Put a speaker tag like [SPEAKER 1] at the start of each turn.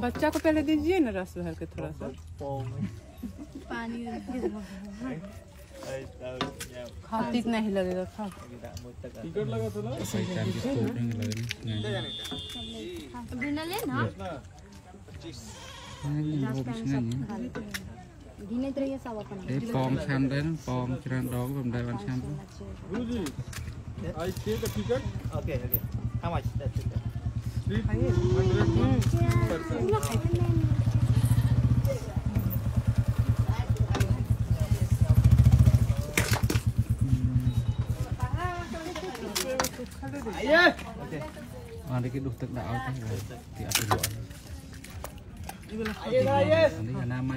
[SPEAKER 1] बच्चा
[SPEAKER 2] को पहले दीजिए ना रस भर के थोड़ा सा।
[SPEAKER 3] पानी।
[SPEAKER 1] हाँ, खातीत
[SPEAKER 2] नाही लगेगा हाँ।
[SPEAKER 1] खा तिकट
[SPEAKER 4] लगा तुला
[SPEAKER 3] गिनले ना गिने तर या सावा पण ए पॉम
[SPEAKER 1] छान दे
[SPEAKER 5] पॉम किरण रॉंग बम दे वन छान
[SPEAKER 3] गुरुजी
[SPEAKER 4] I take a ticket
[SPEAKER 1] okay okay how much that's it
[SPEAKER 4] 300
[SPEAKER 2] Ayo.
[SPEAKER 5] Mari kita duh tek Ayo ayo. Ini nama